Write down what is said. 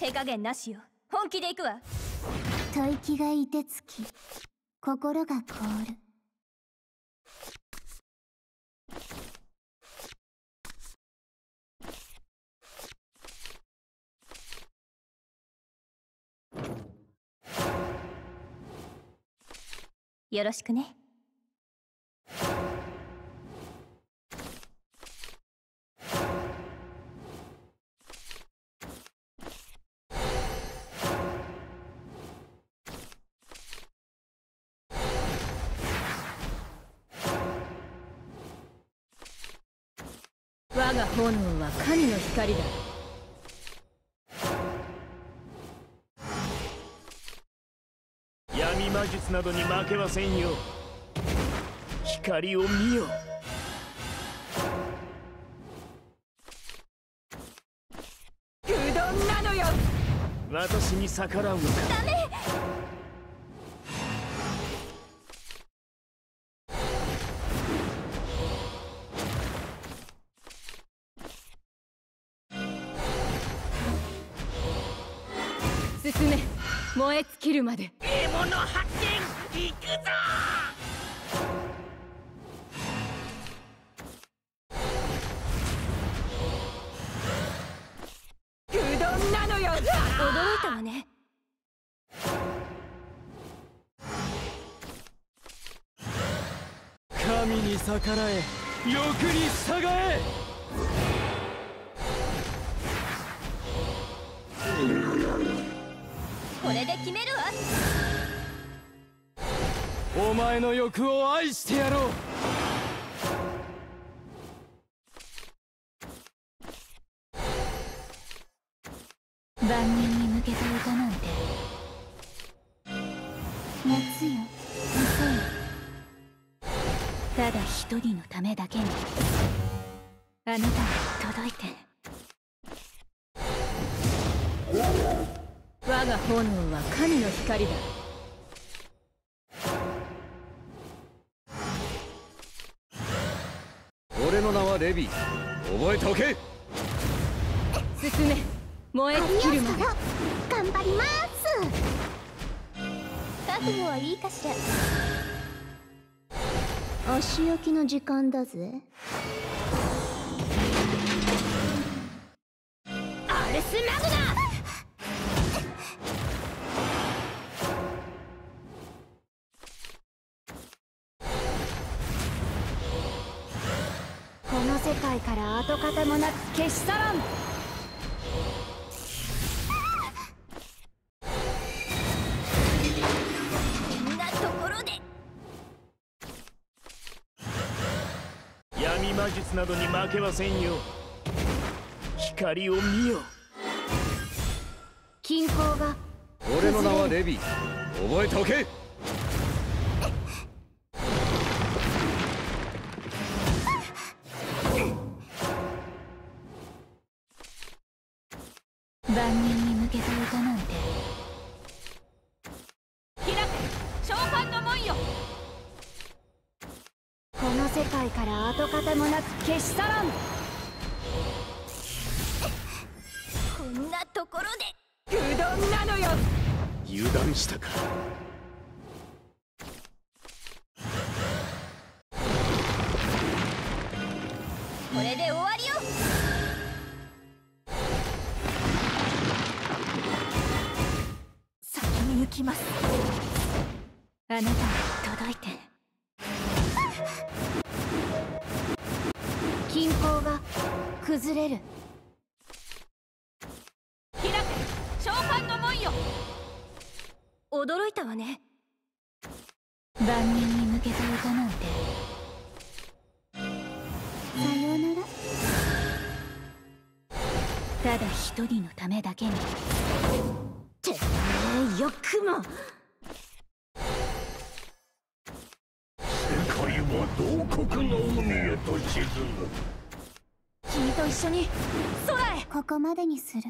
手加減なしよ。本気で行くわ。吐息がいてつき心が凍る。よろしくね我が炎は神の光だ。闇魔術などに負けませんよ。光を見よ。うどんなのよ。私に逆らうのか？ダメ進め。燃え尽きるまで。獲物発見行くぞ！うどんなのよ！驚いたわね。神に逆らえ欲に従えで決めるわ。お前の欲を愛してやろう。万人に向けた歌なんて。夏よ嘘よ。ただ一人のためだけに。あなたに届いてが炎は神の光だ。俺の名はレビー覚えておけ。進め。燃え尽きるまで。頑張ります。覚悟はいいかしら。お仕置きの時間だぜ。アルスマグナ世界から跡形もなく消し去らん。こんなところで。闇魔術などに負けませんよ。光を見よ。均衡が俺の名はレビー覚えておけ万人に向けた歌なんて。開け。召喚の門よ。この世界から跡形もなく消し去らん。こんなところで。うどんなのよ。油断したか。これで終わりよあなたに届いて。均衡が崩れる。開け召喚の門よ。驚いたわね。万人に向けた歌なんて。さようなら。ただ一人のためだけに。てめえよくも。国の海へと沈む。君と一緒に空へ。ここまでにする